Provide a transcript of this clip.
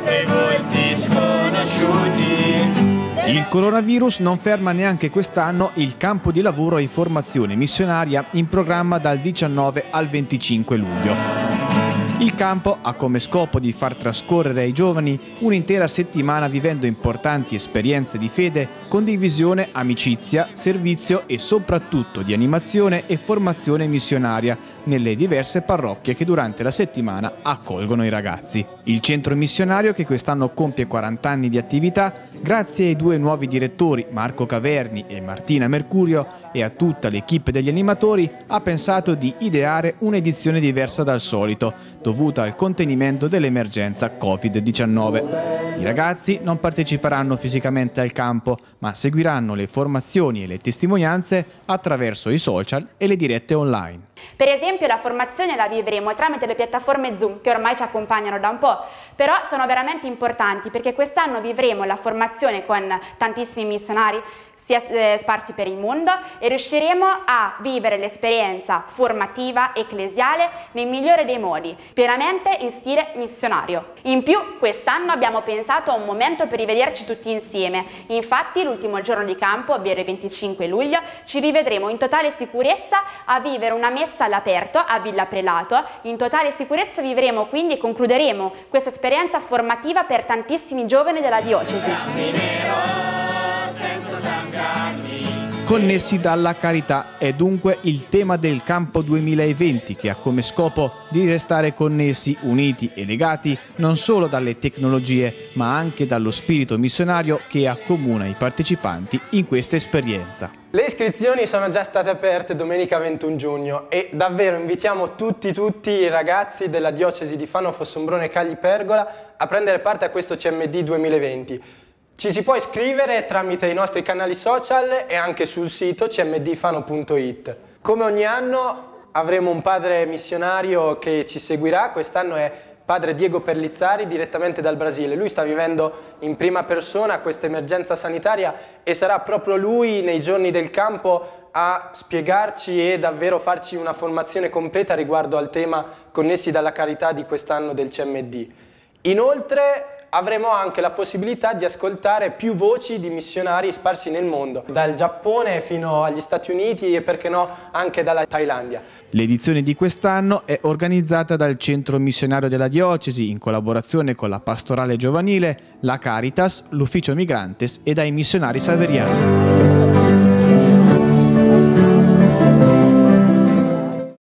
dietro volti sconosciuti. Il coronavirus non ferma neanche quest'anno il campo di lavoro e formazione missionaria in programma dal 19 al 25 luglio. Il campo ha come scopo di far trascorrere ai giovani un'intera settimana vivendo importanti esperienze di fede, condivisione, amicizia, servizio e soprattutto di animazione e formazione missionaria nelle diverse parrocchie che durante la settimana accolgono i ragazzi. Il centro missionario che quest'anno compie 40 anni di attività, grazie ai due nuovi direttori Marco Caverni e Martina Mercurio e a tutta l'equipe degli animatori, ha pensato di ideare un'edizione diversa dal solito, dovuta al contenimento dell'emergenza Covid-19. I ragazzi non parteciperanno fisicamente al campo, ma seguiranno le formazioni e le testimonianze attraverso i social e le dirette online. Per esempio la formazione la vivremo tramite le piattaforme Zoom che ormai ci accompagnano da un po', però sono veramente importanti perché quest'anno vivremo la formazione con tantissimi missionari sia eh, sparsi per il mondo e riusciremo a vivere l'esperienza formativa ecclesiale nel migliore dei modi, pienamente in stile missionario. In più quest'anno abbiamo pensato a un momento per rivederci tutti insieme, infatti l'ultimo giorno di campo, ovvero il 25 luglio, ci rivedremo in totale sicurezza a vivere una messa all'aperto a Villa Prelato, in totale sicurezza vivremo quindi e concluderemo questa esperienza formativa per tantissimi giovani della diocesi connessi dalla carità è dunque il tema del Campo 2020 che ha come scopo di restare connessi, uniti e legati non solo dalle tecnologie ma anche dallo spirito missionario che accomuna i partecipanti in questa esperienza. Le iscrizioni sono già state aperte domenica 21 giugno e davvero invitiamo tutti tutti i ragazzi della diocesi di Fano Fossombrone Cagli Pergola a prendere parte a questo CMD 2020 ci si può iscrivere tramite i nostri canali social e anche sul sito cmdfano.it. Come ogni anno avremo un padre missionario che ci seguirà, quest'anno è padre Diego Perlizzari direttamente dal Brasile. Lui sta vivendo in prima persona questa emergenza sanitaria e sarà proprio lui nei giorni del campo a spiegarci e davvero farci una formazione completa riguardo al tema connessi dalla carità di quest'anno del CMD. Inoltre avremo anche la possibilità di ascoltare più voci di missionari sparsi nel mondo, dal Giappone fino agli Stati Uniti e perché no anche dalla Thailandia. L'edizione di quest'anno è organizzata dal Centro Missionario della Diocesi in collaborazione con la Pastorale Giovanile, la Caritas, l'Ufficio Migrantes e dai missionari saveriani.